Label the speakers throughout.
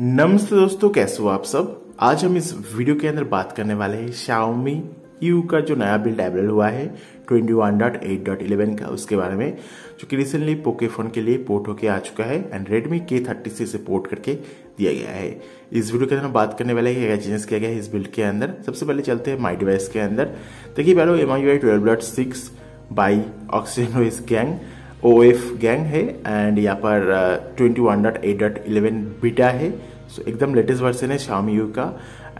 Speaker 1: नमस्ते दोस्तों, कैसे हो आप सब? आज हम इस वीडियो के अंदर बात करने वाले हैं Xiaomi यू का जो नया बिल्ड अवेलेबल हुआ है 21.8.11 का, उसके बारे में, जो कि रिसेंटली पोके फ़ोन के लिए पोर्ट होके आ चुका है एंड Redmi K30 से पोर्ट करके दिया गया है। इस वीडियो के अंदर हम बात करने वाले हैं, क्या चेंजेस किया गया है इस बिल्ड के अंदर। सबसे पहले चलते हैं माई डिवाइस के अंदर। देखिए पहले M I twelve dot six by oxygen gang O F gang है एंड यहाँ पर twenty one dot eight dot eleven beta है। सो so, एकदम लेटेस्ट वर्जन है शामी यू का।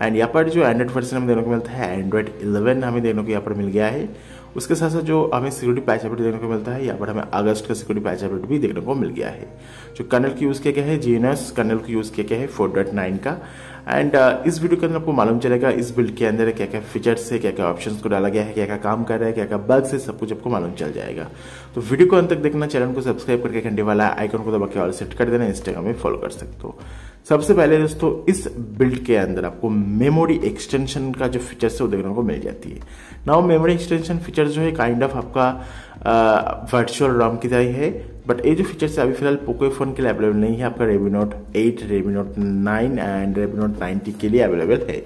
Speaker 1: एंड यहाँ पर जो एंड्रॉइड वर्जन हमें देखने को मिलता है एंड्रॉइड इलेवन हमें देखने को यहाँ पर मिल गया है। उसके साथ साथ जो हमें सिक्योरिटी पैच अपडेट देखने को मिलता है यहाँ पर हमें अगस्त का सिक्योरिटी पैच अपडेट भी देखने को मिल गया है। जो कर्नल की यूज़ किया गया है जीएनएस कर्नल की यूज़ किया गया है? फोर डॉट नाइन का। एंड uh, इस वीडियो के अंदर आपको मालूम चलेगा इस बिल्ड के अंदर क्या क्या फीचर्स है क्या क्या ऑप्शन को डाला गया है क्या क्या काम कर रहा है क्या क्या बग्स है सब कुछ आपको मालूम चल जाएगा। तो वीडियो को अंत तक देखना चैनल को सब्सक्राइब करके घंटे वाला आइकन को दबा के ऑल सेट कर देना इंस्टाग्राम में फॉलो कर सकते हो। सबसे पहले दोस्तों इस बिल्ड के अंदर आपको मेमोरी एक्सटेंशन का जो फीचर्स है वो देखने को मिल जाती है। नाउ मेमोरी एक्सटेंशन फीचर जो है काइंड ऑफ़ आपका वर्चुअल रॉम की तरह है। बट ये जो फीचर्स है अभी फ़िलहाल पोको फ़ोन के लिए अवेलेबल नहीं है। आपका Redmi Note eight Redmi Note nine and Redmi Note nine T के लिए अवेलेबल है।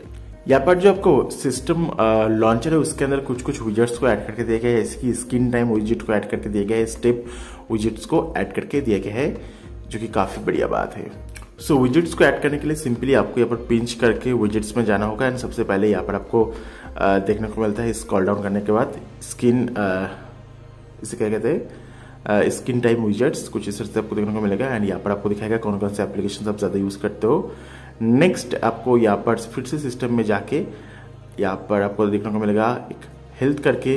Speaker 1: यहाँ पर जो आपको सिस्टम लॉन्चर है उसके अंदर कुछ कुछ विजिट्स को ऐड करके दिया गया है। इसकी स्क्रीन टाइम विज़िट को ऐड करके दिया गया है। स्टेप विजिट्स को ऐड करके दिया गया है जो कि काफ़ी बढ़िया बात है। सो so, विजिट्स को ऐड करने के लिए सिंपली आपको यहाँ पर पिंच करके विजिट्स में जाना होगा। एंड सबसे पहले यहाँ पर आपको देखने को मिलता है स्कॉल डाउन करने के बाद स्किन इसे क्या कहते हैं? स्किन टाइम विजेट्स कुछ इस तरह से आपको देखने को मिलेगा एंड यहाँ पर आपको दिखाएगा कौन कौन से एप्लीकेशन आप ज़्यादा यूज़ करते हो। नेक्स्ट आपको यहाँ पर फिर से सिस्टम में जाके यहाँ पर आपको देखने को मिलेगा एक हेल्थ करके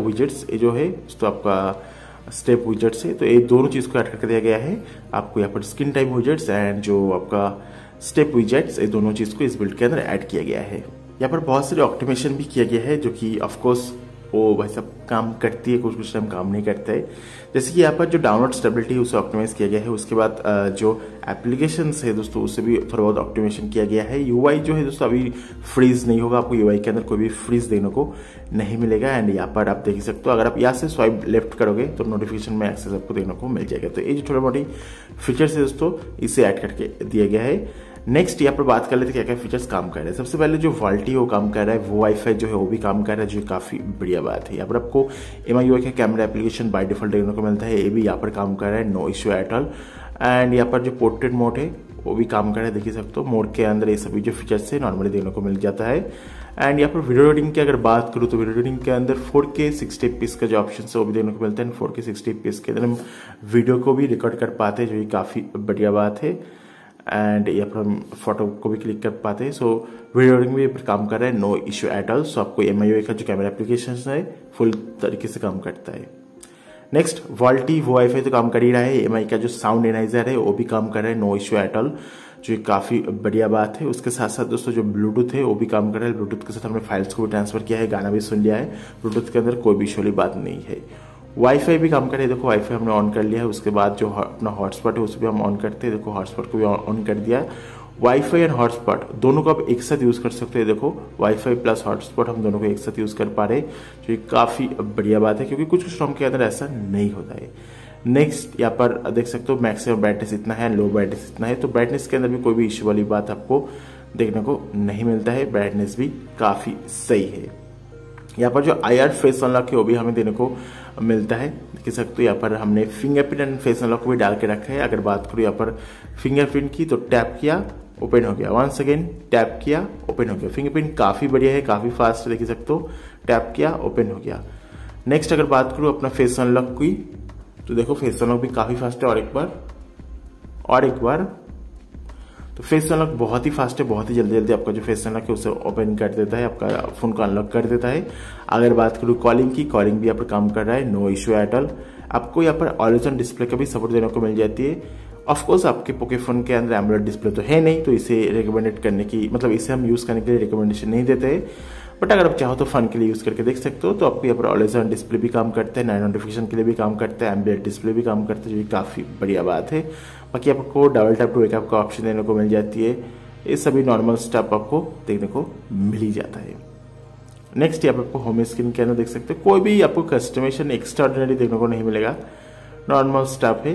Speaker 1: विजेट्स जो है तो आपका स्टेप विजेट्स है तो ये दोनों चीज़ को ऐड करके दिया गया है। आपको यहाँ पर स्किन टाइम विजेट्स एंड जो आपका स्टेप विजेट्स ये दोनों चीज़ को इस बिल्ड के अंदर ऐड किया गया है। यहाँ पर बहुत सारे ऑप्टिमेशन भी किया गया है, जो कि ऑफकोर्स वो भाई सब काम करती है, कुछ कुछ टाइम काम नहीं करता है। जैसे कि यहाँ पर जो डाउनलोड स्टेबिलिटी है, उसे ऑप्टिमाइज किया गया है। उसके बाद जो एप्लीकेशन है दोस्तों, उसे भी थोड़ा बहुत ऑप्टिमेशन किया गया है। यू जो है दोस्तों, अभी फ्रीज नहीं होगा। आपको यू के अंदर कोई भी फ्रीज देने को नहीं मिलेगा। एंड यहाँ पर आप देख सकते हो, अगर आप यहाँ से स्वाइप लेफ़्ट करोगे तो नोटिफिकेशन में एक्सेस आपको देखने को मिल जाएगा। तो ये जो थोड़ा मोटी फीचर्स है दोस्तों, इसे ऐड करके दिया गया है। नेक्स्ट यहाँ पर बात कर लेते क्या क्या फीचर्स काम कर रहे हैं। सबसे पहले जो वॉल्टी वो काम कर रहा है। वो वाईफाई जो है, वो भी काम कर रहा है, जो काफ़ी बढ़िया बात है। यहाँ पर आपको एम आई का कैमरा एप्लीकेशन बाई डिफ़ॉल्ट देखने को मिलता है। ये भी यहाँ पर काम कर रहा है no issue at all and यहाँ पर जो पोर्ट्रेट मोड है, वो भी काम कर रहा है देखिए सकते हो। मोड के अंदर ये सभी जो फीचर्स है नॉर्मली देखने को मिल जाता है। एंड यहाँ पर वीडियो एडिटिंग की अगर बात करूँ तो वीडियो एडिटिंग के अंदर 4K 60 पीस का जो ऑप्शन है, वो भी देखने को मिलता है। 4K 60 पीस के अंदर हम वीडियो को भी रिकॉर्ड कर पाते हैं, जो कि काफ़ी बढ़िया बात है। एंड यहाँ पर हम फ़ोटो को भी क्लिक कर पाते हैं। सो वीडियो एडिटिंग भी काम कर रहा है no issue at all so आपको एम का जो कैमरा एप्लीकेशन है फुल तरीके से काम करता है। नेक्स्ट वॉल्टी वो वाईफाई तो काम कर ही रहा है। MI का जो साउंड एनाइजर है, वो भी काम कर रहा है नो इश्यू एट ऑल जो काफ़ी बढ़िया बात है। उसके साथ साथ दोस्तों, जो ब्लूटूथ है, वो भी काम कर रहा है। ब्लूटूथ के साथ हमने फाइल्स को भी ट्रांसफ़र किया है, गाना भी सुन लिया है। ब्लूटूथ के अंदर कोई भी इशू बात नहीं है। वाईफाई भी काम करे। देखो वाईफाई हमने ऑन कर लिया है, उसके बाद जो अपना हॉटस्पॉट है, उसे भी हम ऑन करते हैं। देखो हॉटस्पॉट को भी ऑन कर दिया वाईफाई एंड हॉटस्पॉट दोनों को आप एक साथ यूज़ कर सकते हैं। देखो वाईफाई प्लस हॉटस्पॉट हम दोनों को एक साथ यूज़ कर पा रहे जो काफ़ी बढ़िया बात है, क्योंकि कुछ कुछ रॉम के अंदर ऐसा नहीं होता है। नेक्स्ट यहाँ पर देख सकते हो मैक्सिमम ब्राइटनेस इतना है लो ब्राइटनेस इतना है तो ब्राइटनेस के अंदर भी कोई भी इश्यू वाली बात आपको देखने को नहीं मिलता है। ब्राइटनेस भी काफ़ी सही है। यहाँ पर जो आई आर फेस अनलॉक है, वो भी हमें देने को मिलता है। देख सकते हो, यहाँ पर हमने फिंगरप्रिंट एंड फेस अनलॉक भी डाल के रखा है। अगर बात करूँ यहाँ पर फिंगरप्रिंट की तो टैप किया ओपन हो गया। वन सेकेंड टैप किया ओपन हो गया। फिंगरप्रिंट काफ़ी बढ़िया है, काफ़ी फास्ट देख सकते हो। टैप किया ओपन हो गया। नेक्स्ट अगर बात करूँ अपना फेस अनलॉक की तो देखो फेस अनलॉक भी काफ़ी फास्ट है। और एक बार, और एक बार तो फेस अनलॉक बहुत ही फास्ट है, बहुत ही जल्दी जल्दी आपका जो फेस अनलॉक है, उसे ओपन कर देता है, आपका फ़ोन को अनलॉक कर देता है। अगर बात करूँ कॉलिंग की कॉलिंग भी यहाँ पर काम कर रहा है नो इश्यू एट ऑल आपको यहाँ पर ऑलिजन डिस्प्ले का भी सपोर्ट देने को मिल जाती है। ऑफकोर्स आपके पोके फ़ोन के अंदर एमोलेड डिस्प्ले तो है नहीं तो इसे रिकमेंडेड करने की मतलब इसे हम यूज़ करने के लिए रिकमेंडेशन नहीं देते। बट अगर आप चाहो तो फन के लिए यूज़ करके देख सकते हो तो आपको यहाँ पर ऑलवेज ऑन डिस्प्ले भी काम करता है नाइन नोटिफिकेशन के लिए भी काम करता है एम्बेड डिस्प्ले भी काम करता है, जो काफ़ी बढ़िया बात है। बाकी आपको double tap to wake up का ऑप्शन देने को मिल जाती है। ये सभी नॉर्मल स्टेप आपको देखने को मिल ही जाता है। नेक्स्ट यहाँ पर आपको होम स्क्रीन के अंदर देख सकते हो। कोई भी आपको कस्टमेशन एक्स्ट्राऑर्डिनरी देखने को नहीं मिलेगा। नॉर्मल स्टेप है।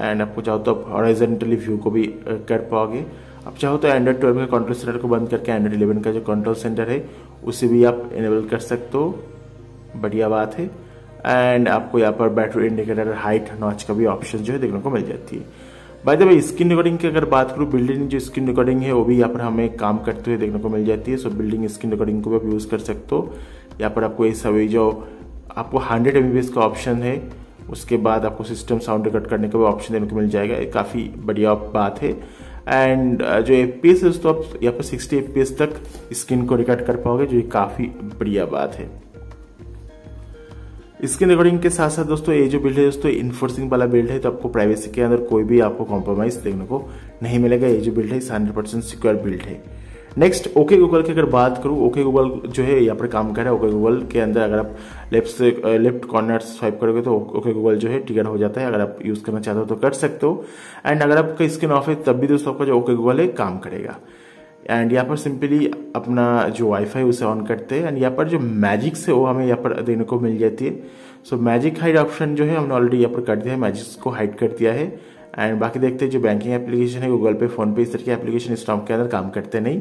Speaker 1: एंड आपको चाहो तो आप हॉरिजेंटली व्यू को भी कर पाओगे। आप चाहो तो एंड्रॉइड ट्वेल्व के कंट्रोल सेंटर को बंद करके एंड्रॉइड इलेवन का जो कंट्रोल सेंटर है, उसे भी आप इनेबल कर सकते हो। बढ़िया बात है। एंड आपको यहाँ पर बैटरी इंडिकेटर हाइट नॉच का भी ऑप्शन जो है देखने को मिल जाती है। By the way screen recording की अगर बात करूँ बिल्डिंग जो स्क्रीन रिकॉर्डिंग है, वो भी यहाँ पर हमें काम करते हुए देखने को मिल जाती है। सो बिल्डिंग स्क्रीन रिकॉर्डिंग को भी आप यूज़ कर सकते हो। यहाँ पर आपको ये सभी जो, आपको हंड्रेड एम का ऑप्शन है, उसके बाद आपको सिस्टम साउंड रिकॉर्ड करने का भी ऑप्शन देने को मिल जाएगा। काफ़ी बढ़िया बात है। एंड जो एफ़ पी एस है तो आप यहाँ पर सिक्सटी एफ़ पी एस तक स्क्रीन को रिकॉर्ड कर पाओगे, जो काफ़ी बढ़िया बात है। स्क्रीन रिकॉर्डिंग के साथ साथ दोस्तों, ये जो बिल्ड है, दोस्तों इन्फोर्सिंग वाला बिल्ड है तो आपको प्राइवेसी के अंदर कोई भी आपको कॉम्प्रोमाइज देखने को नहीं मिलेगा। ये जो बिल्ड है हंड्रेड परसेंट सिक्योर बिल्ड है। नेक्स्ट ओके गूगल की अगर बात करूँ ओके गूगल जो है, यहाँ पर काम कर रहा है। ओके गूगल के अंदर अगर आप लेफ़्ट से लेफ़्ट कॉर्नर स्वाइप करोगे तो ओके गूगल जो है टिकट हो जाता है। अगर आप यूज़ करना चाहते हो तो कर सकते हो। एंड अगर आपका स्क्रीन ऑफ़ है, तब भी दोस्तों आपका जो ओके गूगल है, काम करेगा। एंड यहाँ पर सिंपली अपना जो वाईफाई उसे ऑन करते हैं। एंड यहाँ पर जो मैजिक से वो हमें यहाँ पर देने को मिल जाती है। सो मैजिक हाइड ऑप्शन जो है, हमने ऑलरेडी यहाँ पर कर दिया है। मैजिक को हाइड कर दिया है। एंड बाकी देखते हैं जो बैंकिंग एप्लीकेशन है गूगल पे फ़ोन पे इस तरह के एप्लीकेशन स्टॉक के अंदर काम करते नहीं?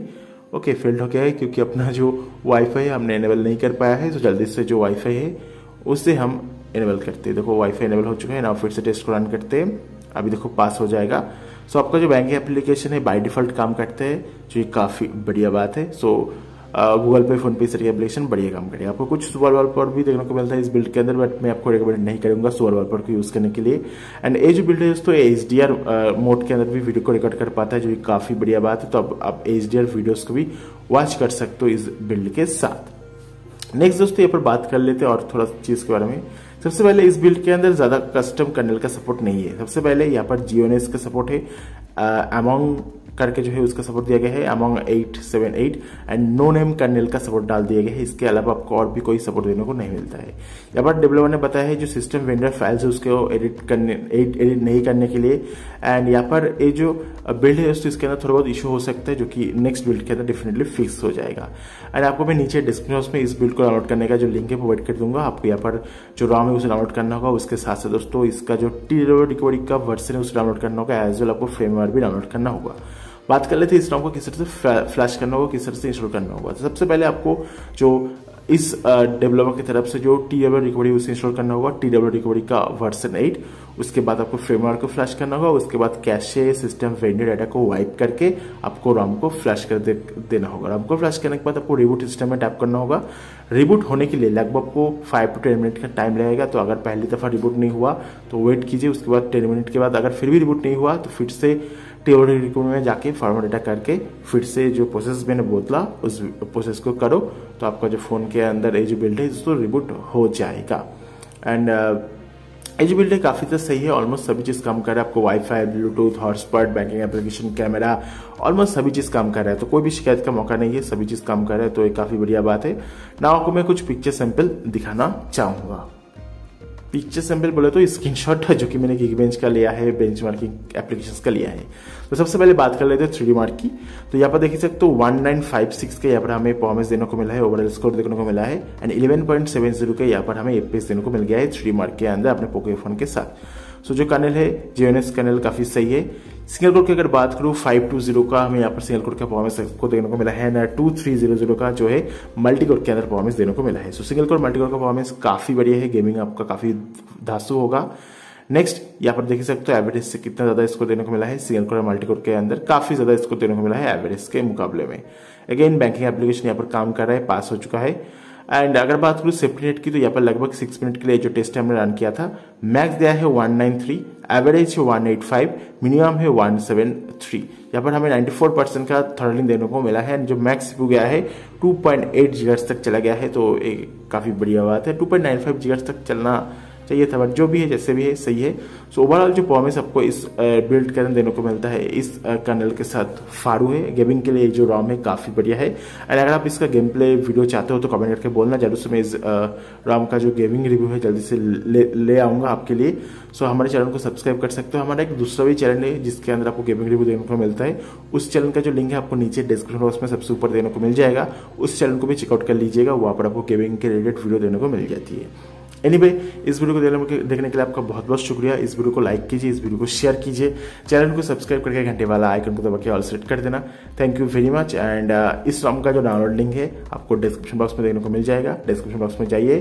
Speaker 1: ओके फेल्ड हो गया है क्योंकि अपना जो वाईफाई है, हमने इनेबल नहीं कर पाया है तो जल्दी से जो वाईफाई है, उससे हम इनेबल करते हैं। देखो वाईफाई इनेबल हो चुका है ना फिर से टेस्ट को रन करते हैं। अभी देखो पास हो जाएगा। सो आपका जो बैंकिंग एप्लीकेशन है बाई डिफ़ॉल्ट काम करते हैं, जो काफ़ी बढ़िया बात है। सो गूगल पे, फ़ोन पे इस तरीके एप्लीकेशन बढ़िया काम करेगा। आपको कुछ सुपर वॉलपेपर भी देखने को मिलता है इस बिल्ड के अंदर बट मैं आपको रिकमेंड नहीं करूँगा सुपर वॉलपेपर को यूज़ करने के लिए। एंड ये जो बिल्ड है दोस्तों एच डी आर मोड के अंदर भी वीडियो को रिकॉर्ड कर पाता है, जो काफ़ी बढ़िया बात है। तो अब आप एच डी आर वीडियोज़ को भी वॉच कर सकते हो इस बिल्ड के साथ। नेक्स्ट दोस्तों, यहाँ पर बात कर लेते हैं और थोड़ा चीज़ के बारे में। सबसे पहले इस बिल्ड के अंदर ज़्यादा कस्टम कर्नल का सपोर्ट नहीं है। सबसे पहले यहाँ पर जियोनेस का सपोर्ट है। अमोंग करके जो है उसका सपोर्ट दिया गया है। Among eight seven eight and no name kernel का सपोर्ट डाल दिया गया है। इसके अलावा आपको और भी कोई सपोर्ट देने को नहीं मिलता है। यहाँ पर डेवलपर ने बताया है जो सिस्टम वेंडर फाइल्स है उसको एडिट करने एडिट नहीं करने के लिए। एंड यहाँ पर ये जो बिल्ड है इसके अंदर थोड़ा बहुत इशू हो सकता है जो कि नेक्स्ट बिल्ड के अंदर डेफिनेटली फिक्स हो जाएगा। एंड आपको मैं नीचे डिस्क्रिप्शन में इस बिल्ड को डाउनलोड करने का जो लिंक है प्रोवाइड कर दूँगा। आपको यहाँ पर जो रॉम है उसे डाउनलोड करना होगा। उसके साथ साथ दोस्तों इसका जो टी रिकवरी का वर्सन है उसे डाउनलोड करना होगा। एज वेल आपको फ्रेमवर्क भी डाउनलोड करना होगा। बात कर लेते हैं इस रॉम को किस तरह से फ्लैश करना होगा, किस तरह से इंस्टॉल करना होगा। तो सबसे पहले आपको जो इस डेवलपर की तरफ़ से जो टी डब्ल्यू रिकवरी उसे इंस्टॉल करना होगा टी डब्ल्यू रिकवरी का वर्सन एट उसके बाद आपको फ्रेमवर्क को फ्लैश करना होगा उसके बाद कैशे सिस्टम वेंडर डाटा को वाइप करके आपको रॉम को फ्लैश कर दे, देना होगा। रॉम को फ्लैश करने के बाद आपको रिबूट सिस्टम में टैप करना होगा। रिबूट होने के लिए लगभग आपको फाइव टू टेन मिनट का टाइम लगेगा तो अगर पहली दफ़ा रिबूट नहीं हुआ तो वेट कीजिए। उसके बाद टेन मिनट के बाद अगर फिर भी रिबूट नहीं हुआ तो फिर से टेबल में जाके फॉर्मेट डेटा करके फिर से जो प्रोसेस मैंने बोतला उस प्रोसेस को करो तो आपका जो फ़ोन के अंदर एज बिल्ड है, उसको रिबूट हो जाएगा। एंड एज बिल्ड काफ़ी तो सही है ऑलमोस्ट सभी चीज़ काम कर रहा है। आपको wifi Bluetooth hotspot banking application camera almost सभी चीज़ काम कर रहा है। तो कोई भी शिकायत का मौका नहीं है, सभी चीज़ काम कर रहा है तो ये काफ़ी बढ़िया बात है। ना आपको मैं कुछ पिक्चर सैंपल दिखाना चाहूँगा। पिक्चर सैंपल बोले तो स्क्रीनशॉट है जो कि मैंने गिग बेंच का लिया है बेंच मार्किंग एप्लीकेशन का लिया है। तो सबसे पहले बात कर लेते हैं थ्री मार्क की। तो यहाँ पर देख सकते तो वन नाइन फाइव सिक्स के यहाँ पर हमें परफॉर्मेंस देने को मिला है ओवरऑल स्कोर देखने को मिला है and eleven point seven zero का यहाँ पर हमें एपीएस देने को मिल गया है थ्री मार्क के अंदर अपने पोके फ़ोन के साथ। सो so, जो कैनल है जीएनएस कैनल काफ़ी सही है। सिंगल कोड की अगर बात करूँ फाइव टू ज़ीरो का हमें यहाँ पर सिंगल कोड का परफॉर्मेंस को देखने को मिला है, ना टू थ्री ज़ीरो ज़ीरो का जो है मल्टी कोड के अंदर परफॉर्मेंस देने को मिला है। So single code multi code का परफॉर्मेंस काफ़ी बढ़िया है गेमिंग आपका काफ़ी धासु होगा। नेक्स्ट यहाँ पर देख सकते हो एवरेज से कितना ज़्यादा स्कोर देने को मिला है सिंगल कोड मल्टी कोड के अंदर काफ़ी ज़्यादा स्कोर देने को मिला है एवरेज के मुकाबले में। अगेन बैंकिंग एप्लीकेशन यहाँ पर काम कर रहा है पास हो चुका है। एंड अगर बात करूँ सेफ्टी नेट की तो यहाँ पर लगभग सिक्स मिनट के लिए जो टेस्ट हमने रन किया था मैक्स दिया है वन नाइन थ्री एवरेज है वन एट फाइव मिनिमम है वन सेवन थ्री यहाँ पर हमें नाइन्टी फोर परसेंट का थर्डलिंग देने को मिला है। जो मैक्स हो गया है टू पॉइंट एट जीगर्स तक चला गया है तो एक काफ़ी बढ़िया बात है। टू पॉइंट तक चलना चाहिए था बट जो भी है जैसे भी है सही है। सो ओवरऑल जो परफॉर्मेंस आपको इस बिल्ड के अंदर देने को मिलता है। इस कर्नल के साथ फाड़ू है। गेमिंग के लिए जो रॉम है काफ़ी बढ़िया है। एंड अगर आप इसका गेम प्ले वीडियो चाहते हो तो कमेंट करके बोलना। ज़रूर से मैं इस रॉम का जो गेमिंग रिव्यू है जल्दी से ले, ले आऊँगा आपके लिए। सो हमारे चैनल को सब्सक्राइब कर सकते हो। हमारा एक दूसरा भी चैनल है जिसके अंदर आपको गेमिंग रिव्यू देने को मिलता है। उस चैनल का जो लिंक है आपको नीचे डिस्क्रिप्शन बॉक्स में सबसे ऊपर देने को मिल जाएगा। उस चैनल को भी चेकआउट कर लीजिएगा। वहाँ पर आपको गेमिंग के रिलेटेड वीडियो देने को मिल जाती है। एनीवे anyway, इस वीडियो को देखने के लिए आपका बहुत बहुत शुक्रिया। इस वीडियो को लाइक कीजिए इस वीडियो को शेयर कीजिए। चैनल को सब्सक्राइब करके घंटे वाला आइकन को दबा के ऑल सेट कर देना। Thank you very much and इस रॉम का जो डाउनलोड लिंक है आपको डिस्क्रिप्शन बॉक्स में देखने को मिल जाएगा। डिस्क्रिप्शन बॉक्स में जाइए।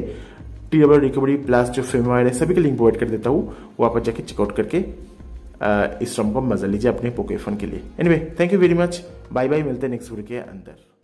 Speaker 1: टी डब्ल्यू रिकवरी प्लस जो फेम है सभी के लिंक प्रोवाइड कर देता हूँ। वो आप जाके चेकआउट करके uh, इस रॉम को मज़ा लीजिए अपने पोके फ़ोन के लिए। Anyway thank you very much bye bye मिलते हैं नेक्स्ट वीडियो के अंदर।